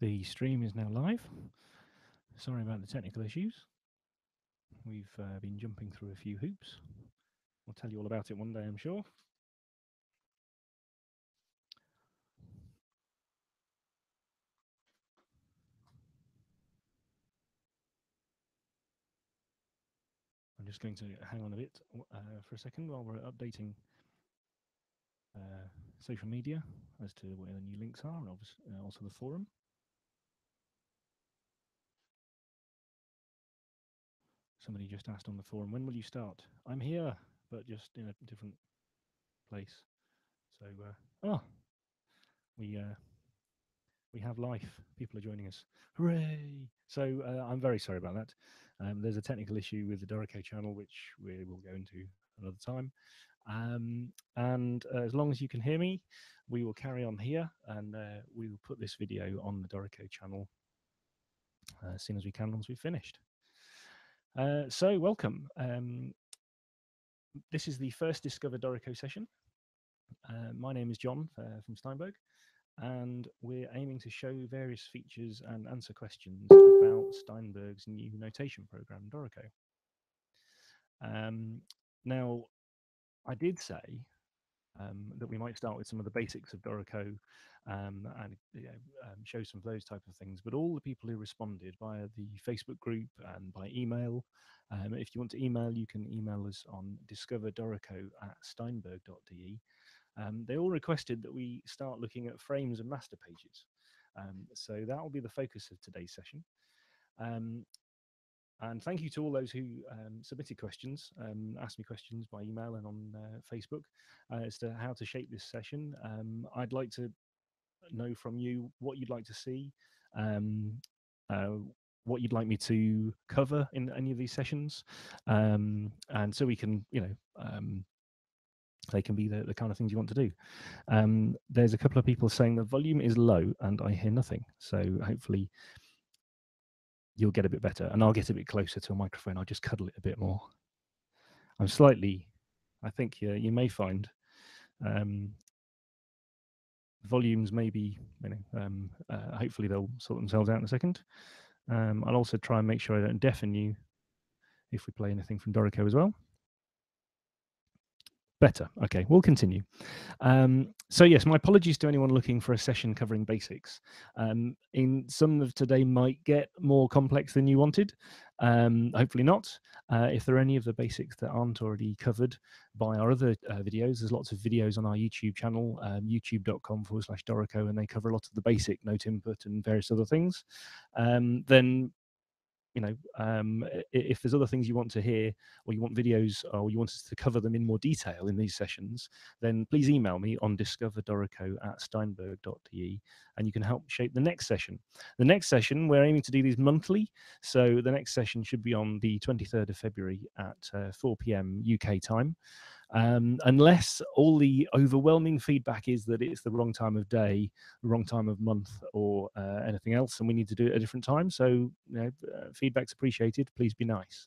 The stream is now live. Sorry about the technical issues. We've uh, been jumping through a few hoops. I'll tell you all about it one day, I'm sure. I'm just going to hang on a bit uh, for a second while we're updating uh, social media as to where the new links are and uh, also the forum. Somebody just asked on the forum, when will you start? I'm here, but just in a different place. So, uh, oh, we uh, we have life. People are joining us. Hooray! So uh, I'm very sorry about that. Um, there's a technical issue with the Dorico channel, which we will go into another time. Um, and uh, as long as you can hear me, we will carry on here and uh, we will put this video on the Dorico channel uh, as soon as we can once we've finished. Uh, so welcome. Um, this is the first Discover Dorico session. Uh, my name is John uh, from Steinberg and we're aiming to show various features and answer questions about Steinberg's new notation program, Dorico. Um, now, I did say um, that we might start with some of the basics of Dorico um, and you know, um, show some of those type of things. But all the people who responded via the Facebook group and by email, um, if you want to email, you can email us on discoverdorico at steinberg.de. Um, they all requested that we start looking at frames and master pages. Um, so that will be the focus of today's session. Um, and thank you to all those who um, submitted questions, um, asked me questions by email and on uh, Facebook uh, as to how to shape this session. Um, I'd like to know from you what you'd like to see, um, uh, what you'd like me to cover in any of these sessions, um, and so we can, you know, um, they can be the, the kind of things you want to do. Um, there's a couple of people saying the volume is low and I hear nothing. So hopefully you'll get a bit better and I'll get a bit closer to a microphone. I'll just cuddle it a bit more. I'm slightly, I think you may find um, volumes maybe, you know, um, uh, hopefully they'll sort themselves out in a second. Um, I'll also try and make sure I don't deafen you if we play anything from Dorico as well. Better. Okay, we'll continue. Um, so yes, my apologies to anyone looking for a session covering basics. Um, in some of today might get more complex than you wanted. Um, hopefully not. Uh, if there are any of the basics that aren't already covered by our other uh, videos, there's lots of videos on our YouTube channel, um, youtube.com forward slash Dorico, and they cover a lot of the basic note input and various other things. Um, then you know, um, if there's other things you want to hear or you want videos or you want us to cover them in more detail in these sessions, then please email me on discoverdorico at steinberg.de and you can help shape the next session. The next session, we're aiming to do these monthly. So the next session should be on the 23rd of February at uh, 4 p.m. UK time um, unless all the overwhelming feedback is that it's the wrong time of day, wrong time of month, or uh, anything else, and we need to do it at a different time. So, you know, uh, feedback's appreciated. Please be nice.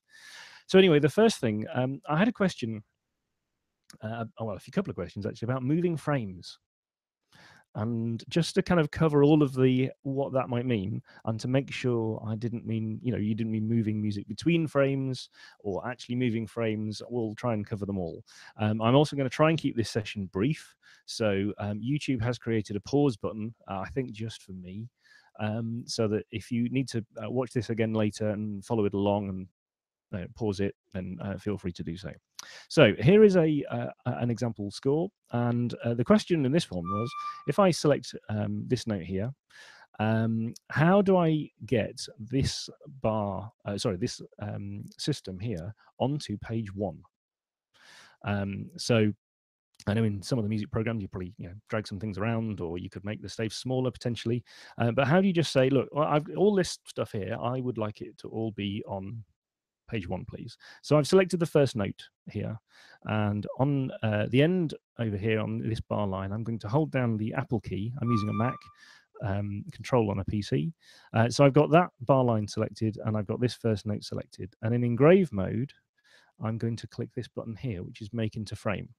So, anyway, the first thing um, I had a question. Uh, oh, well, a few couple of questions actually about moving frames and just to kind of cover all of the what that might mean and to make sure i didn't mean you know you didn't mean moving music between frames or actually moving frames we'll try and cover them all um, i'm also going to try and keep this session brief so um, youtube has created a pause button uh, i think just for me um, so that if you need to uh, watch this again later and follow it along and uh, pause it, then uh, feel free to do so. So here is a uh, an example score, and uh, the question in this one was, if I select um, this note here, um, how do I get this bar, uh, sorry, this um, system here onto page one? Um, so I know in some of the music programs you probably you know drag some things around, or you could make the stave smaller potentially. Uh, but how do you just say, look, I've all this stuff here. I would like it to all be on page one, please. So I've selected the first note here. And on uh, the end over here on this bar line, I'm going to hold down the Apple key. I'm using a Mac um, control on a PC. Uh, so I've got that bar line selected and I've got this first note selected. And in engrave mode, I'm going to click this button here, which is make into frame.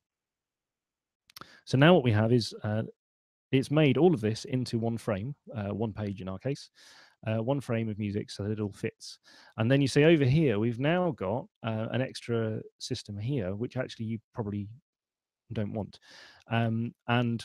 So now what we have is uh, it's made all of this into one frame, uh, one page in our case, uh, one frame of music so that it all fits. And then you see over here, we've now got uh, an extra system here, which actually you probably don't want. Um, and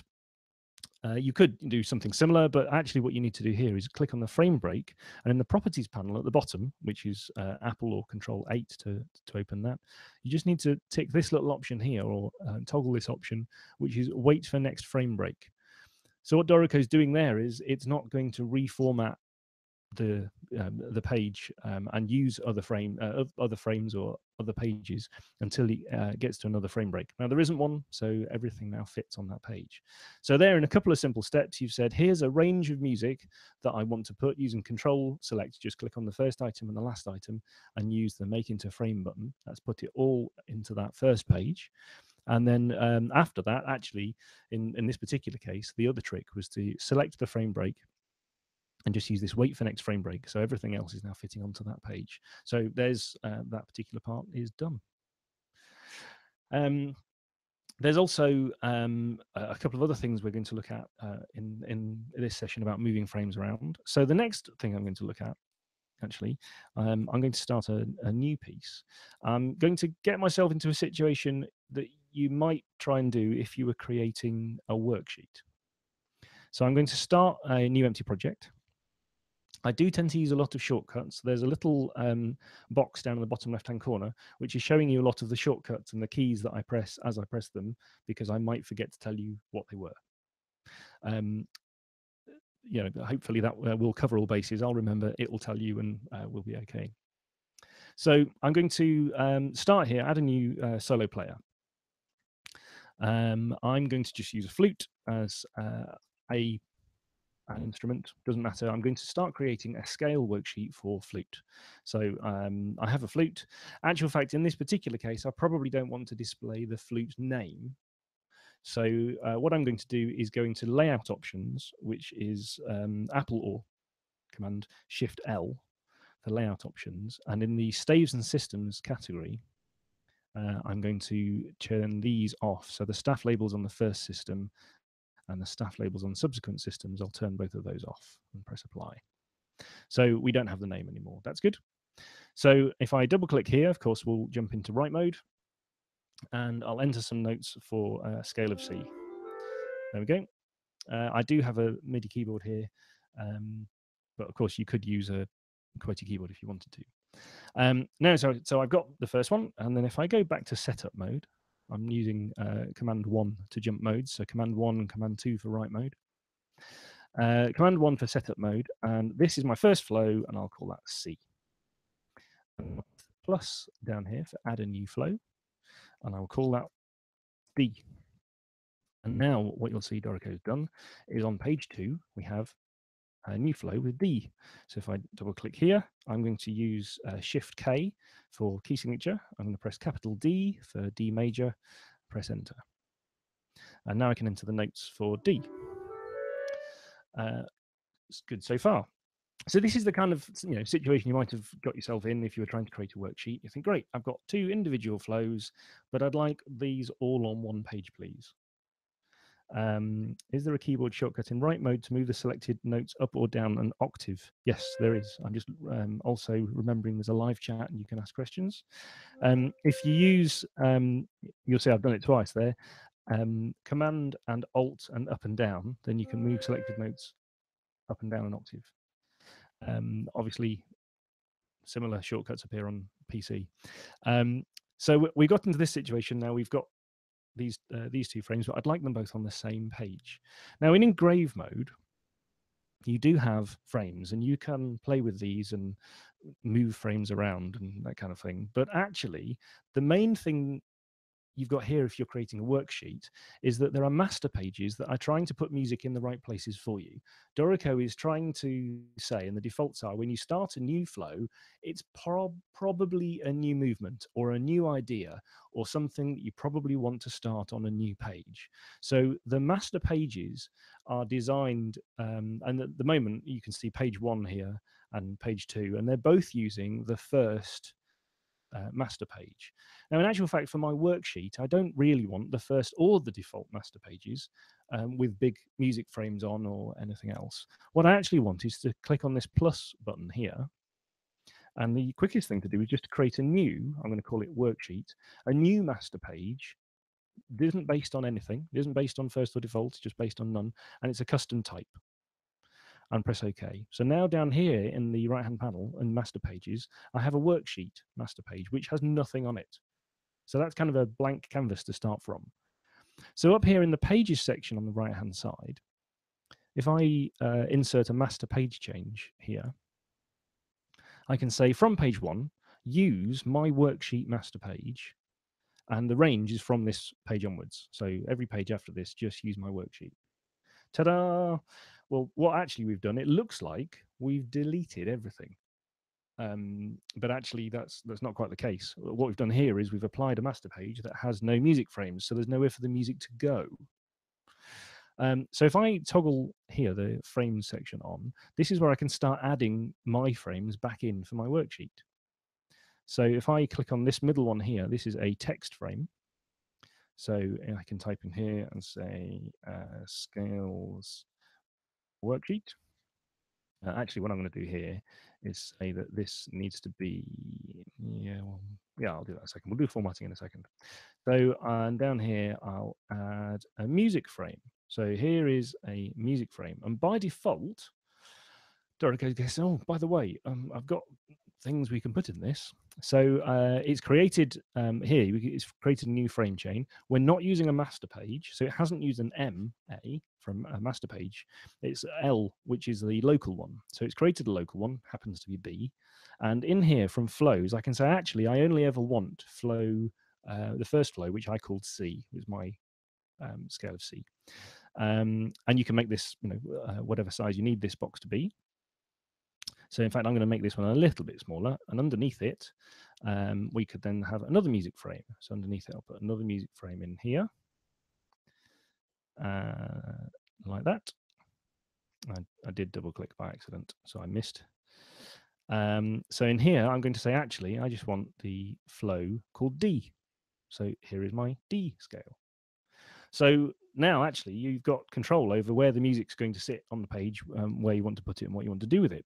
uh, you could do something similar, but actually what you need to do here is click on the frame break and in the properties panel at the bottom, which is uh, Apple or control eight to, to open that, you just need to tick this little option here or uh, toggle this option, which is wait for next frame break. So what Dorico is doing there is it's not going to reformat the um, the page um, and use other frame uh, other frames or other pages until it uh, gets to another frame break. Now there isn't one, so everything now fits on that page. So there, in a couple of simple steps, you've said here's a range of music that I want to put using Control Select. Just click on the first item and the last item, and use the Make into Frame button. That's put it all into that first page. And then um, after that, actually, in, in this particular case, the other trick was to select the frame break and just use this wait for next frame break. So everything else is now fitting onto that page. So there's uh, that particular part is done. Um, there's also um, a couple of other things we're going to look at uh, in, in this session about moving frames around. So the next thing I'm going to look at, actually, um, I'm going to start a, a new piece. I'm going to get myself into a situation that you might try and do if you were creating a worksheet. So I'm going to start a new empty project. I do tend to use a lot of shortcuts. There's a little um, box down in the bottom left-hand corner, which is showing you a lot of the shortcuts and the keys that I press as I press them, because I might forget to tell you what they were. Um, you know, hopefully that uh, will cover all bases. I'll remember, it will tell you, and uh, we'll be okay. So I'm going to um, start here, add a new uh, solo player. Um, I'm going to just use a flute as uh, a an instrument, doesn't matter. I'm going to start creating a scale worksheet for flute. So um, I have a flute. Actual fact, in this particular case, I probably don't want to display the flute name. So uh, what I'm going to do is go into layout options, which is um, Apple or command Shift L for layout options. And in the staves and systems category, uh, I'm going to turn these off. So the staff labels on the first system and the staff labels on subsequent systems, I'll turn both of those off and press apply. So we don't have the name anymore. That's good. So if I double click here, of course, we'll jump into write mode and I'll enter some notes for uh, scale of C. There we go. Uh, I do have a MIDI keyboard here, um, but of course you could use a QWERTY keyboard if you wanted to. Um, now, so, so I've got the first one, and then if I go back to setup mode, I'm using uh, command one to jump modes, so command one and command two for write mode. Uh, command one for setup mode, and this is my first flow, and I'll call that C. Plus down here for add a new flow, and I'll call that D. And now what you'll see Dorico has done is on page two, we have a new flow with D. So if I double click here, I'm going to use uh, Shift K for key signature. I'm going to press capital D for D major, press enter. And now I can enter the notes for D. Uh, it's good so far. So this is the kind of you know situation you might have got yourself in if you were trying to create a worksheet. You think, great, I've got two individual flows, but I'd like these all on one page, please. Um, is there a keyboard shortcut in write mode to move the selected notes up or down an octave? Yes, there is. I'm just um, also remembering there's a live chat and you can ask questions. Um, if you use, um, you'll see I've done it twice there, um, Command and Alt and up and down, then you can move selected notes up and down an octave. Um, obviously, similar shortcuts appear on PC. so we got into this situation now. We've got these uh, these two frames, but I'd like them both on the same page. Now in engrave mode, you do have frames and you can play with these and move frames around and that kind of thing. But actually, the main thing you've got here if you're creating a worksheet is that there are master pages that are trying to put music in the right places for you. Dorico is trying to say, and the defaults are when you start a new flow, it's prob probably a new movement or a new idea or something that you probably want to start on a new page. So the master pages are designed, um, and at the moment you can see page one here and page two, and they're both using the first uh, master page. Now, in actual fact, for my worksheet, I don't really want the first or the default master pages um, with big music frames on or anything else. What I actually want is to click on this plus button here. And the quickest thing to do is just to create a new, I'm going to call it worksheet, a new master page. Isn't based on anything. Isn't based on first or default. It's just based on none. And it's a custom type and press OK. So now down here in the right-hand panel and master pages, I have a worksheet master page, which has nothing on it. So that's kind of a blank canvas to start from. So up here in the pages section on the right-hand side, if I uh, insert a master page change here, I can say from page one, use my worksheet master page, and the range is from this page onwards. So every page after this, just use my worksheet. Ta-da! Well, what actually we've done, it looks like we've deleted everything. Um, but actually, that's that's not quite the case. What we've done here is we've applied a master page that has no music frames, so there's nowhere for the music to go. Um, so if I toggle here, the frames section on, this is where I can start adding my frames back in for my worksheet. So if I click on this middle one here, this is a text frame. So I can type in here and say uh, scales worksheet. Uh, actually, what I'm going to do here is say that this needs to be, yeah, well, yeah, I'll do that in a second. We'll do formatting in a second. So and down here, I'll add a music frame. So here is a music frame. And by default, Dorico goes, oh, by the way, um, I've got things we can put in this. So uh, it's created um, here, it's created a new frame chain. We're not using a master page, so it hasn't used an M, A, from a master page. It's L, which is the local one. So it's created a local one, happens to be B. And in here from flows, I can say, actually, I only ever want flow, uh, the first flow, which I called C, was my um, scale of C. Um, and you can make this, you know, uh, whatever size you need this box to be. So in fact, I'm going to make this one a little bit smaller and underneath it, um, we could then have another music frame. So underneath it, I'll put another music frame in here, uh, like that. I, I, did double click by accident, so I missed. Um, so in here, I'm going to say, actually, I just want the flow called D. So here is my D scale. So now actually you've got control over where the music's going to sit on the page, um, where you want to put it and what you want to do with it.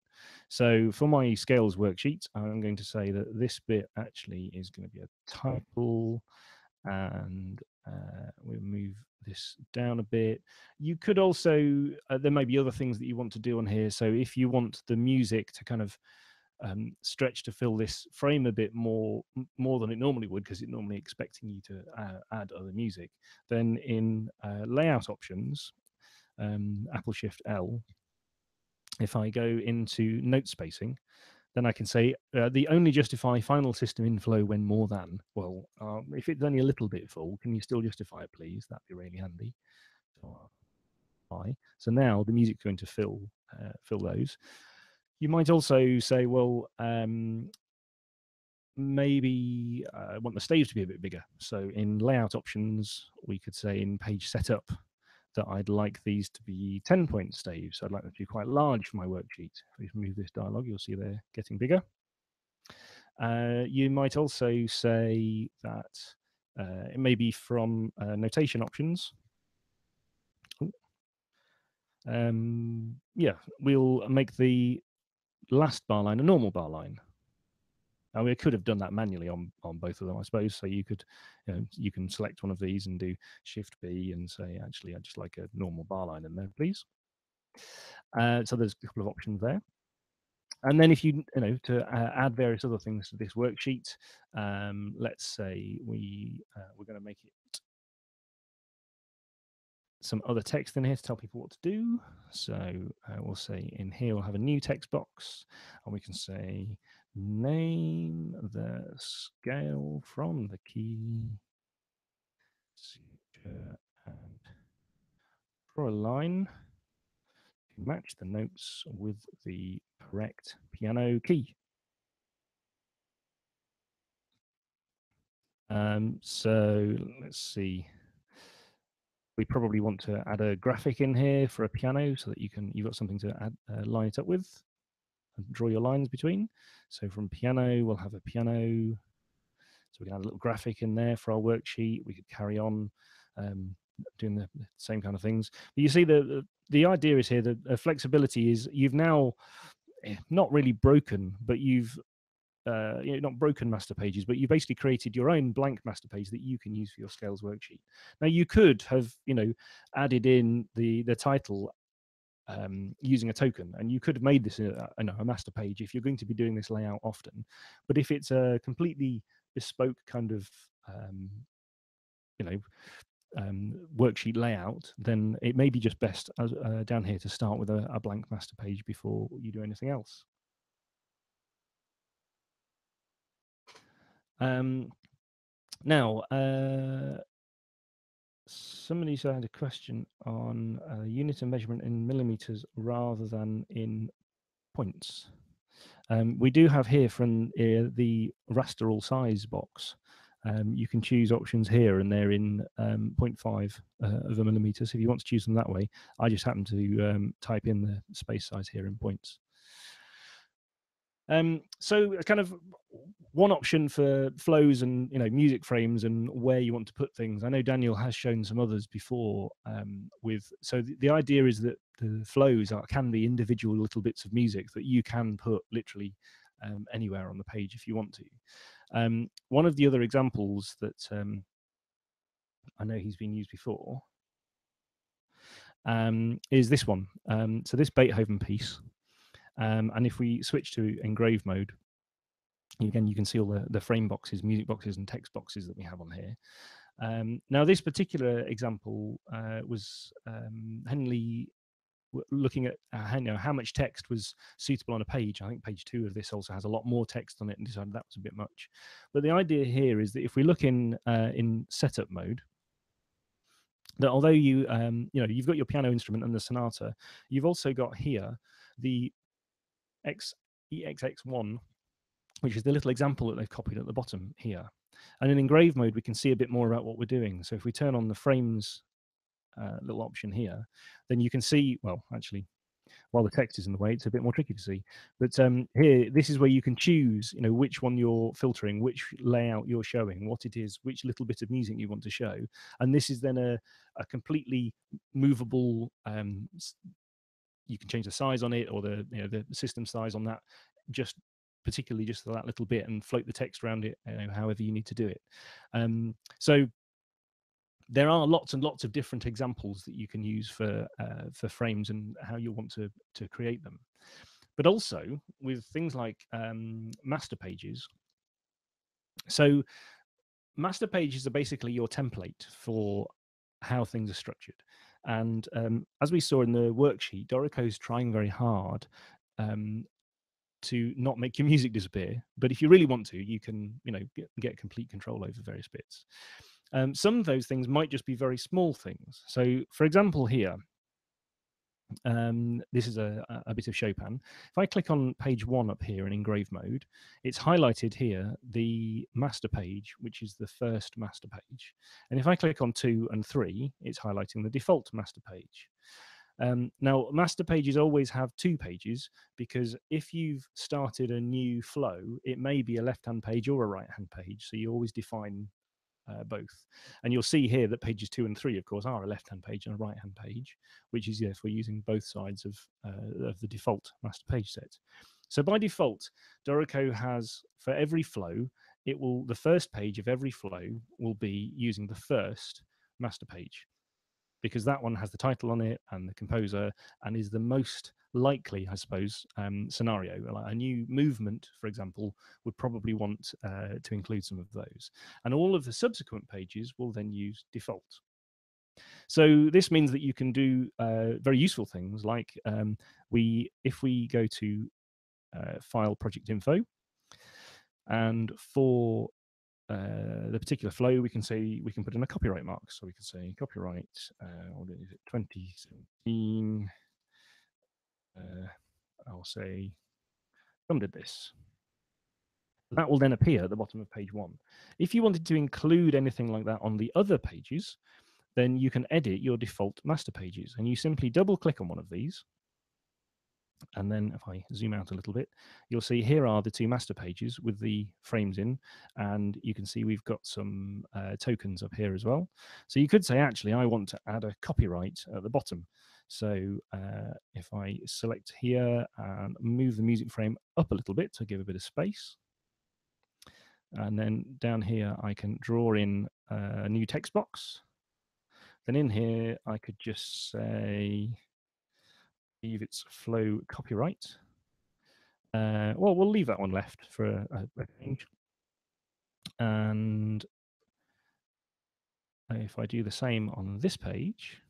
So for my scales worksheet, I'm going to say that this bit actually is going to be a title and uh, we'll move this down a bit. You could also, uh, there may be other things that you want to do on here. So if you want the music to kind of um, stretch to fill this frame a bit more more than it normally would because it normally expecting you to uh, add other music then in uh, layout options um, apple shift l if i go into note spacing then i can say uh, the only justify final system inflow when more than well um, if it's only a little bit full can you still justify it please? That'd be really handy. So, so now the music's going to fill uh, fill those you might also say, well, um, maybe I want the staves to be a bit bigger. So in layout options, we could say in page setup that I'd like these to be 10 point staves. I'd like them to be quite large for my worksheet. If we move this dialog, you'll see they're getting bigger. Uh, you might also say that uh, it may be from uh, notation options. Um, yeah, we'll make the last bar line a normal bar line. And we could have done that manually on on both of them, I suppose. So you could, you know, you can select one of these and do Shift B and say, actually, I just like a normal bar line in there, please. Uh, so there's a couple of options there. And then if you, you know, to uh, add various other things to this worksheet, um, let's say we uh, we're going to make it some other text in here to tell people what to do. So uh, we'll say in here, we'll have a new text box and we can say name the scale from the key and draw a line to match the notes with the correct piano key. Um, so let's see we probably want to add a graphic in here for a piano so that you can you've got something to add, uh, line it up with and draw your lines between. So from piano, we'll have a piano So we can add a little graphic in there for our worksheet. We could carry on um, doing the same kind of things. But you see, the the idea is here that uh, flexibility is you've now eh, not really broken, but you've uh, you know, not broken master pages, but you basically created your own blank master page that you can use for your scales worksheet. Now you could have, you know, added in the the title um, using a token, and you could have made this a, a, a master page if you're going to be doing this layout often. But if it's a completely bespoke kind of, um, you know, um, worksheet layout, then it may be just best as, uh, down here to start with a, a blank master page before you do anything else. Um, now, uh, somebody had a question on uh, unit of measurement in millimeters rather than in points. Um, we do have here from uh, the rastral size box. Um, you can choose options here and they're in um, 0.5 uh, of a millimeter. So if you want to choose them that way, I just happen to um, type in the space size here in points. Um, so kind of one option for flows and you know music frames and where you want to put things. I know Daniel has shown some others before. Um, with so the, the, idea is that the flows are, can be individual little bits of music that you can put literally um, anywhere on the page if you want to. Um, one of the other examples that um, I know he's been used before um, is this one. Um, so this Beethoven piece. Um, and if we switch to engrave mode, again, you can see all the, the frame boxes, music boxes, and text boxes that we have on here. Um, now, this particular example uh, was um, Henle looking at uh, you know, how much text was suitable on a page. I think page two of this also has a lot more text on it and decided that was a bit much. But the idea here is that if we look in uh, in setup mode, that although you um, you know you've got your piano instrument and the sonata, you've also got here the X EXX1, which is the little example that they've copied at the bottom here. And in engrave mode, we can see a bit more about what we're doing. So if we turn on the frames uh, little option here, then you can see, well, actually, while the text is in the way, it's a bit more tricky to see. But um, here, this is where you can choose, you know, which one you're filtering, which layout you're showing, what it is, which little bit of music you want to show. And this is then a, a completely movable um, you can change the size on it or the you know the system size on that just particularly just that little bit and float the text around it you know, however you need to do it. Um, so there are lots and lots of different examples that you can use for uh, for frames and how you want to to create them. But also with things like um, master pages so master pages are basically your template for how things are structured. And um, as we saw in the worksheet, Dorico is trying very hard um, to not make your music disappear. But if you really want to, you can, you know, get, get complete control over various bits. Um, some of those things might just be very small things. So, for example, here, um, this is a, a, bit of Chopin. If I click on page one up here in engrave mode, it's highlighted here the master page, which is the first master page. And if I click on two and three, it's highlighting the default master page. Um, now, master pages always have two pages because if you've started a new flow, it may be a left-hand page or a right-hand page. So you always define uh, both. And you'll see here that pages two and three, of course, are a left-hand page and a right-hand page, which is therefore using both sides of, uh, of the default master page set. So by default, Dorico has for every flow, it will the first page of every flow will be using the first master page because that one has the title on it and the composer and is the most likely, I suppose, um, scenario. Like a new movement, for example, would probably want uh, to include some of those. And all of the subsequent pages will then use default. So this means that you can do uh, very useful things like um, we, if we go to uh, file project info, and for uh, the particular flow, we can say we can put in a copyright mark. So we can say copyright, uh, what is it, 2017 uh, I'll say, come did this. That will then appear at the bottom of page one. If you wanted to include anything like that on the other pages, then you can edit your default master pages and you simply double click on one of these And then if I zoom out a little bit, you'll see here are the two master pages with the frames in, and you can see we've got some uh, tokens up here as well. So you could say, actually, I want to add a copyright at the bottom. So uh, if I select here and move the music frame up a little bit to give a bit of space, and then down here, I can draw in a new text box. Then in here, I could just say, leave its flow copyright. Uh, well, we'll leave that one left for a, a change. And if I do the same on this page,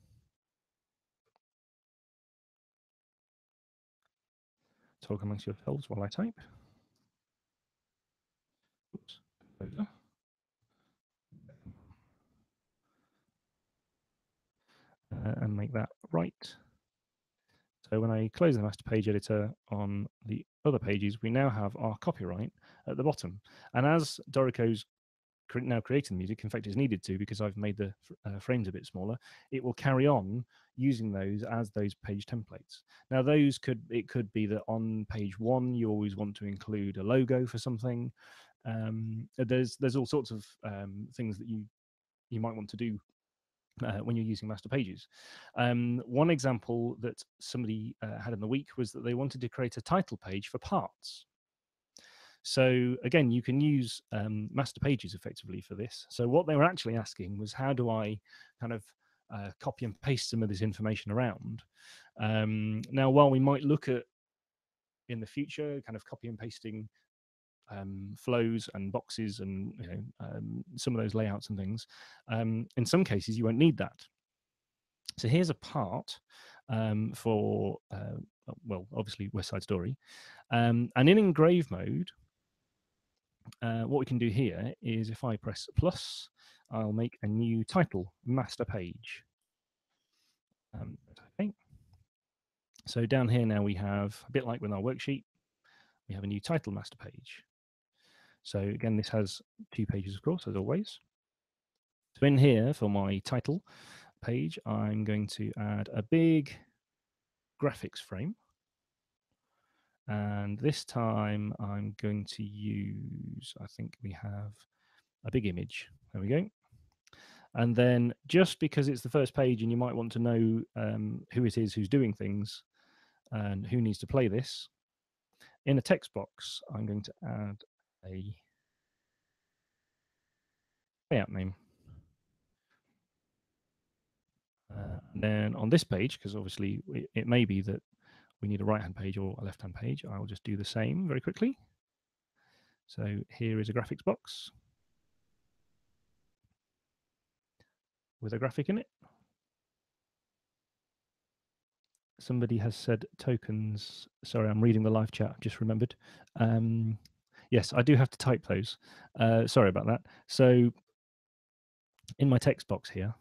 talk amongst yourselves while I type. Oops. Uh, and make that right. So when I close the master page editor on the other pages, we now have our copyright at the bottom. And as Dorico's now creating the music, in fact, it's needed to because I've made the uh, frames a bit smaller, it will carry on using those as those page templates. Now, those could, it could be that on page one, you always want to include a logo for something. Um, there's, there's all sorts of um, things that you, you might want to do uh, when you're using master pages. Um, one example that somebody uh, had in the week was that they wanted to create a title page for parts. So again, you can use um, master pages effectively for this. So what they were actually asking was, how do I kind of uh, copy and paste some of this information around? Um, now, while we might look at in the future, kind of copy and pasting um, flows and boxes and you know um, some of those layouts and things. Um, in some cases, you won't need that. So here's a part um, for uh, well, obviously West Side Story, um, and in engrave mode. Uh, what we can do here is if I press plus, I'll make a new title master page. Um, okay. So down here now we have a bit like with our worksheet, we have a new title master page. So again, this has two pages, of course, as always. So in here for my title page, I'm going to add a big graphics frame. And this time I'm going to use, I think we have a big image. There we go. And then just because it's the first page and you might want to know um, who it is who's doing things and who needs to play this, in a text box, I'm going to add a layout name. Uh, then on this page, because obviously it, may be that we need a right-hand page or a left-hand page, I'll just do the same very quickly. So here is a graphics box with a graphic in it. Somebody has said tokens. Sorry, I'm reading the live chat. I've just remembered. Um, Yes, I do have to type those. Uh, sorry about that. So in my text box here,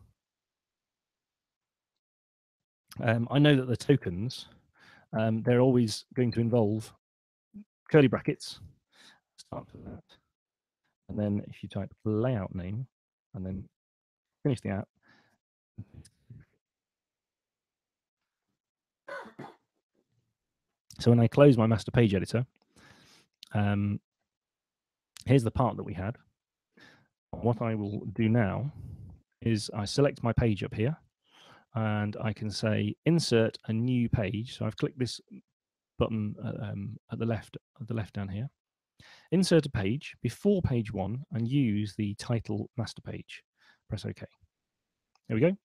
um, I know that the tokens, um, they're always going to involve curly brackets. Start with that. And then if you type layout name and then finish the app. So when I close my master page editor, um, here's the part that we had. What I will do now is I select my page up here and I can say insert a new page. So I've clicked this button uh, um, at the left at the left down here. Insert a page before page one and use the title master page. Press OK. There we go.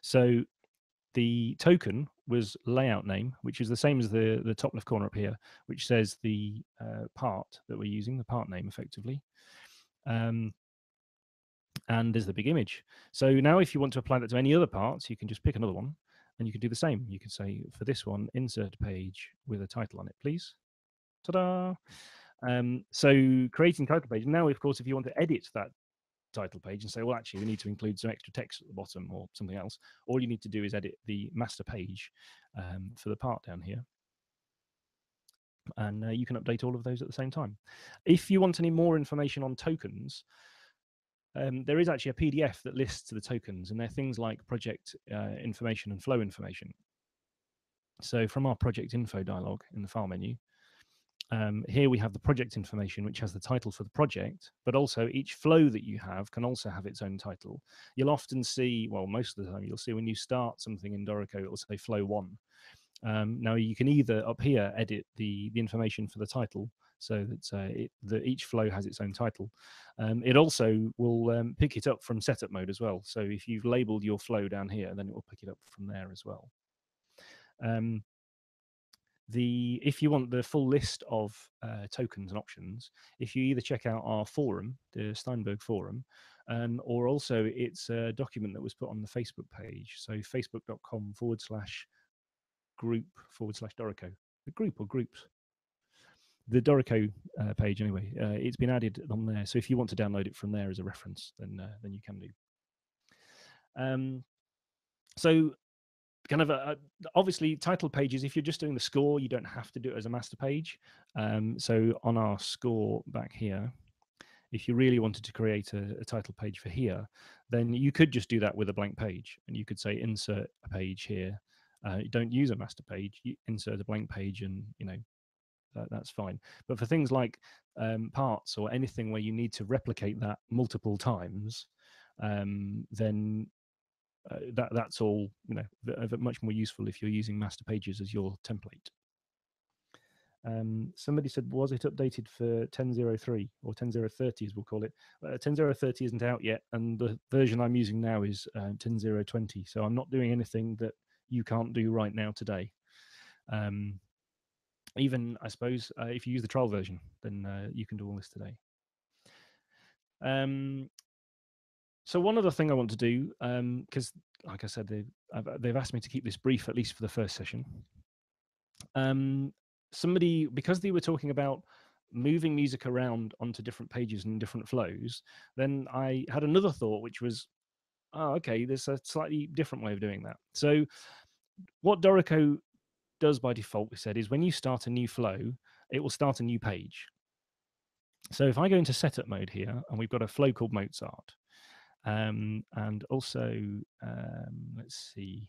So the token was layout name, which is the same as the, the top left corner up here, which says the uh, part that we're using, the part name effectively. Um, and there's the big image. So now if you want to apply that to any other parts, you can just pick another one and you can do the same. You can say for this one, insert page with a title on it, please. Ta-da! Um, so creating title page. Now, of course, if you want to edit that title page and say, well, actually, we need to include some extra text at the bottom or something else. All you need to do is edit the master page um, for the part down here. And uh, you can update all of those at the same time. If you want any more information on tokens, um, there is actually a PDF that lists the tokens, and they're things like project uh, information and flow information. So from our project info dialog in the file menu, um, here we have the project information, which has the title for the project, but also each flow that you have can also have its own title. You'll often see, well, most of the time, you'll see when you start something in Dorico, it will say flow one. Um, now you can either up here edit the, the information for the title so that uh, it, the, each flow has its own title. Um, it also will um, pick it up from setup mode as well. So if you've labeled your flow down here, then it will pick it up from there as well. Um, the if you want the full list of uh, tokens and options, if you either check out our forum, the Steinberg forum, um, or also it's a document that was put on the Facebook page. So facebook.com forward slash group forward slash Dorico. The group or groups? The Dorico uh, page, anyway. Uh, it's been added on there. So if you want to download it from there as a reference, then uh, then you can do. Um, so kind of a, obviously title pages if you're just doing the score you don't have to do it as a master page. Um, so on our score back here if you really wanted to create a, a, title page for here then you could just do that with a blank page. And you could say insert a page here. Uh, don't use a master page. You insert a blank page and you know that, that's fine. But for things like um, parts or anything where you need to replicate that multiple times um, then uh, that that's all you know much more useful if you're using master pages as your template. Um, somebody said was it updated for 10.03 or 10.030 as we'll call it? Uh, 10.030 isn't out yet and the version i'm using now is uh, 10.020 so i'm not doing anything that you can't do right now today. Um, even i suppose uh, if you use the trial version then uh, you can do all this today. Um, so one other thing I want to do, because um, like I said, they've, they've asked me to keep this brief at least for the first session. Um, somebody, because they were talking about moving music around onto different pages and different flows, then I had another thought, which was, oh, okay, there's a slightly different way of doing that. So what Dorico does by default, we said, is when you start a new flow, it will start a new page. So if I go into setup mode here, and we've got a flow called Mozart, um, and also, um, let's see.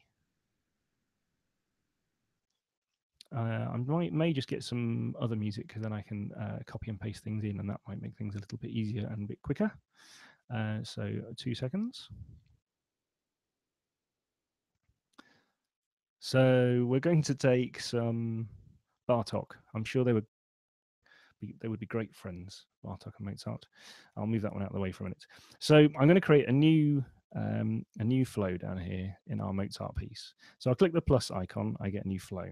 Uh, I might may just get some other music because then I can uh, copy and paste things in, and that might make things a little bit easier and a bit quicker. Uh, so two seconds. So we're going to take some Bartok. I'm sure they were be, they would be great friends, Bartok and Mozart. I'll move that one out of the way for a minute. So I'm going to create a new um, a new flow down here in our Mozart piece. So I'll click the plus icon, I get a new flow.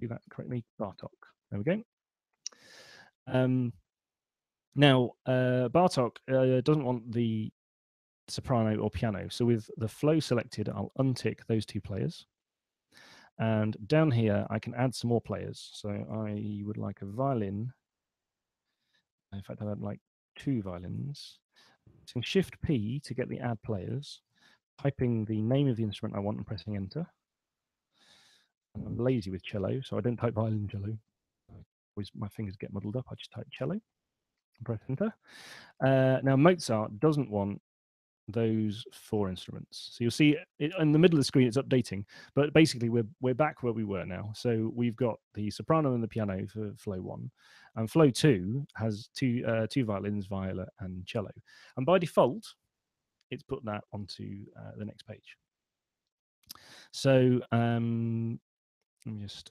Do that correctly, Bartok. There we go. Um, now, uh, Bartok uh, doesn't want the soprano or piano. So with the flow selected, I'll untick those two players. And down here, I can add some more players. So I would like a violin. In fact, I'd like two violins. Using Shift P to get the add players, typing the name of the instrument I want and pressing enter. And I'm lazy with cello, so I don't type violin cello. Always my fingers get muddled up. I just type cello and press enter. Uh, now Mozart doesn't want those four instruments. So you'll see it, in the middle of the screen, it's updating, but basically we're we're back where we were now. So we've got the soprano and the piano for flow one, and flow two has two uh, two violins, viola, and cello. And by default, it's put that onto uh, the next page. So um, let me just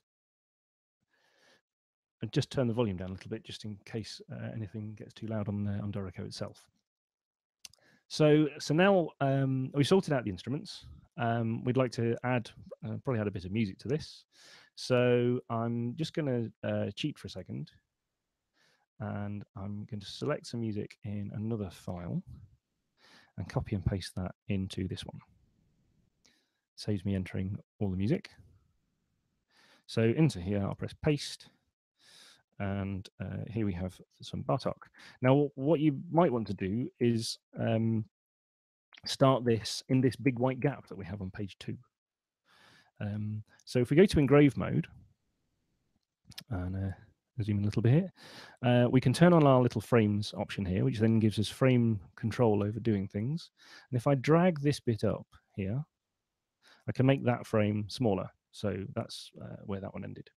just turn the volume down a little bit, just in case uh, anything gets too loud on the on Dorico itself. So, so now um, we sorted out the instruments. Um, we'd like to add, uh, probably add a bit of music to this. So I'm just going to uh, cheat for a second. And I'm going to select some music in another file and copy and paste that into this one. Saves me entering all the music. So into here, I'll press paste and uh, here we have some Bartok. Now, what you might want to do is um, start this in this big white gap that we have on page two. Um, so if we go to engrave mode, and uh, zoom in a little bit here, uh, we can turn on our little frames option here, which then gives us frame control over doing things. And if I drag this bit up here, I can make that frame smaller. So that's uh, where that one ended.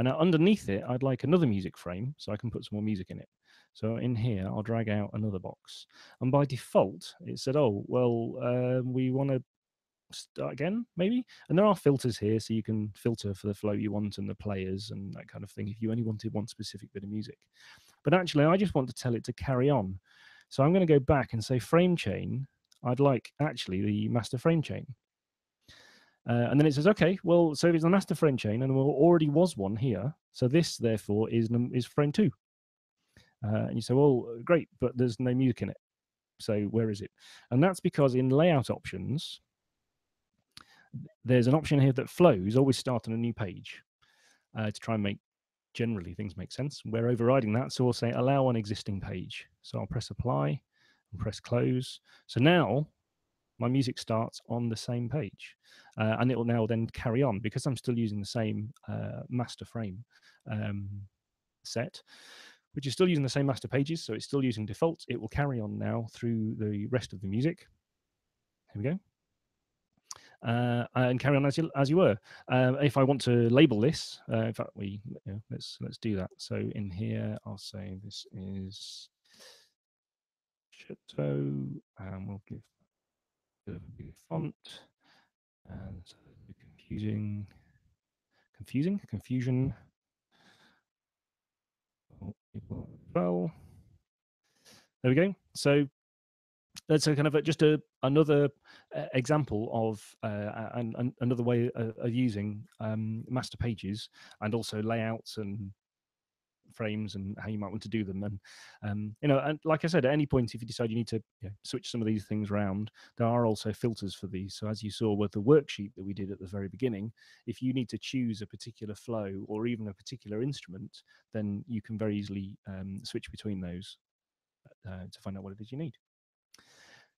And now underneath it, I'd like another music frame so I can put some more music in it. So in here, I'll drag out another box. And by default, it said, oh, well, uh, we want to start again, maybe. And there are filters here, so you can filter for the flow you want and the players and that kind of thing if you only wanted one specific bit of music. But actually, I just want to tell it to carry on. So I'm going to go back and say frame chain. I'd like actually the master frame chain. Uh, and then it says, okay, well, so if it's the master frame chain and there already was one here, so this therefore is is frame two. Uh, and you say, well, great, but there's no music in it. So where is it? And that's because in layout options, there's an option here that flows always start on a new page uh, to try and make generally things make sense. We're overriding that, so we'll say allow on existing page. So I'll press apply and press close. So now my music starts on the same page uh, and it will now then carry on because I'm still using the same uh, master frame um, set which is still using the same master pages so it's still using defaults. it will carry on now through the rest of the music here we go uh, and carry on as you as you were. Uh, if I want to label this, uh, in fact, we let's let's do that. So in here, I'll say this is Chateau, and we'll give font, and so confusing, confusing, confusion. Well, there we go. So that's a kind of a, just a another uh, example of uh, an, another way of, of using um, master pages and also layouts and frames and how you might want to do them and um, you know and like i said at any point if you decide you need to you know, switch some of these things around there are also filters for these so as you saw with the worksheet that we did at the very beginning if you need to choose a particular flow or even a particular instrument then you can very easily um, switch between those uh, to find out what it is you need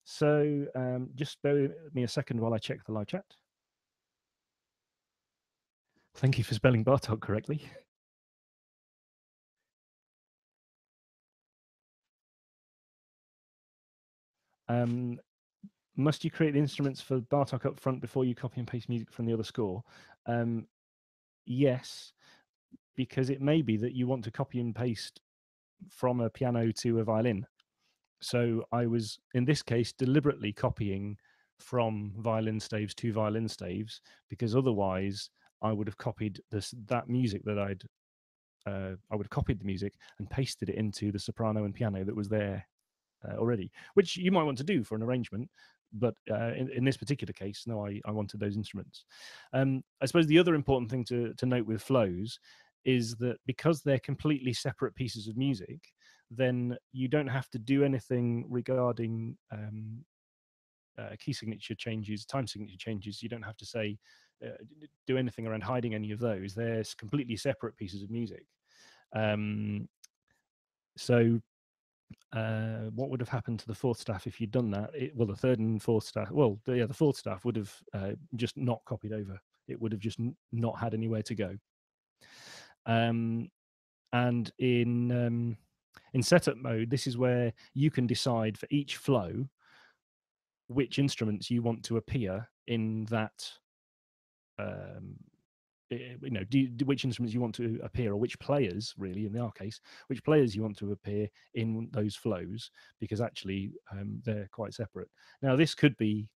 so um, just bear with me a second while I check the live chat. Thank you for spelling Bartok correctly. Um, must you create the instruments for Bartok up front before you copy and paste music from the other score? Um, yes, because it may be that you want to copy and paste from a piano to a violin. So I was, in this case, deliberately copying from violin staves to violin staves because otherwise I would have copied this that music that I'd uh, I would have copied the music and pasted it into the soprano and piano that was there uh, already, which you might want to do for an arrangement. But uh, in, in, this particular case, no, I, I wanted those instruments. Um, I suppose the other important thing to, to note with flows is that because they're completely separate pieces of music, then you don't have to do anything regarding um, uh, key signature changes, time signature changes. You don't have to say uh, do anything around hiding any of those. They're completely separate pieces of music. Um, so uh, what would have happened to the fourth staff if you'd done that? It, well, the third and fourth staff, well, the, yeah, the fourth staff would have uh, just not copied over. It would have just not had anywhere to go. Um, and in um, in setup mode, this is where you can decide for each flow which instruments you want to appear in that um, you know do, do, which instruments you want to appear or which players really in our case which players you want to appear in those flows because actually um, they're quite separate. Now this could be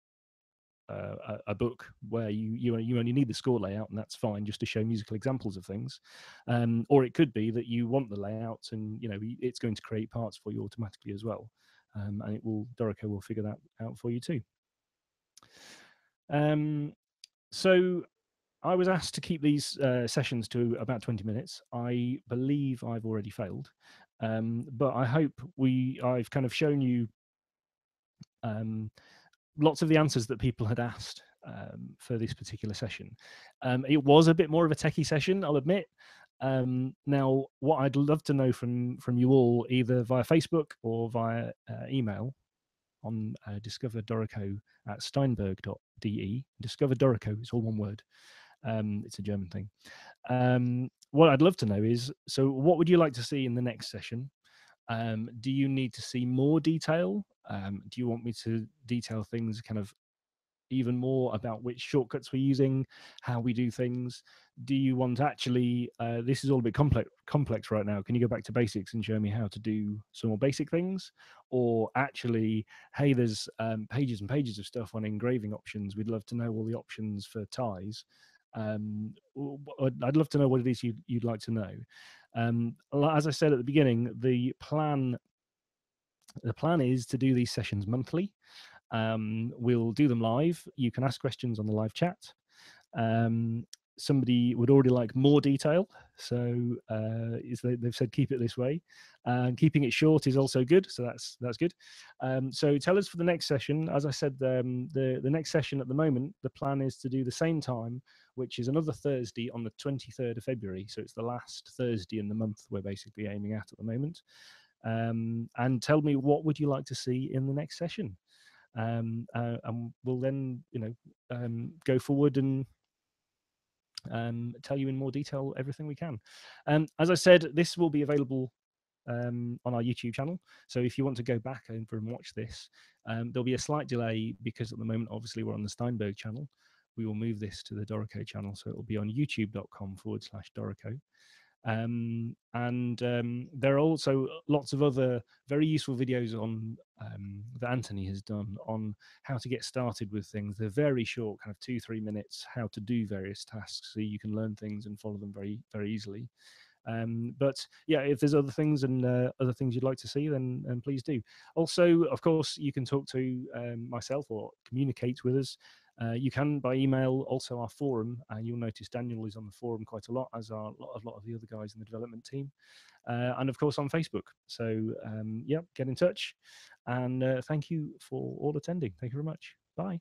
uh, a, a, book where you, you you only need the score layout and that's fine just to show musical examples of things um, or it could be that you want the layouts and you know it's going to create parts for you automatically as well um, and it will Dorico will figure that out for you too. Um, so I was asked to keep these uh, sessions to about 20 minutes I believe I've already failed um, but I hope we I've kind of shown you um, lots of the answers that people had asked um, for this particular session. Um, it was a bit more of a techie session, I'll admit. Um, now, what I'd love to know from from you all, either via Facebook or via uh, email, on uh, discover Dorico at steinberg.de. Discover Dorico, it's all one word. Um, it's a German thing. Um, what I'd love to know is so, what would you like to see in the next session? Um, do you need to see more detail? Um, do you want me to detail things kind of even more about which shortcuts we're using, how we do things? Do you want actually, uh, this is all a bit complex, complex right now. Can you go back to basics and show me how to do some more basic things? Or actually, hey, there's um, pages and pages of stuff on engraving options. We'd love to know all the options for ties. Um, I'd love to know what it is you'd, you'd like to know. Um, as I said at the beginning, the plan the plan is to do these sessions monthly. Um, we'll do them live. You can ask questions on the live chat. Um, somebody would already like more detail, so uh, they, have said keep it this way. And keeping it short is also good, so that's that's good. Um, so tell us for the next session. As I said, um, the the next session at the moment, the plan is to do the same time, which is another Thursday on the 23rd of February. So it's the last Thursday in the month we're basically aiming at at the moment. Um, and tell me what would you like to see in the next session um, uh, and we'll then you know um, go forward and um, tell you in more detail everything we can. Um, as I said, this will be available um, on our YouTube channel. So if you want to go back over and watch this, um, there'll be a slight delay because at the moment, obviously, we're on the Steinberg channel. We will move this to the Dorico channel, so it will be on youtube.com forward slash Dorico. Um, and um, there are also lots of other very useful videos on um, that Anthony has done on how to get started with things. They're very short, kind of two three minutes, how to do various tasks, so you can learn things and follow them very very easily. Um, but yeah, if there's other things and uh, other things you'd like to see, then, please do. Also, of course, you can talk to um, myself or communicate with us uh, you can by email, also our forum. Uh, you'll notice Daniel is on the forum quite a lot, as are a lot of the other guys in the development team. Uh, and of course on Facebook. So um, yeah, get in touch. And uh, thank you for all attending. Thank you very much. Bye.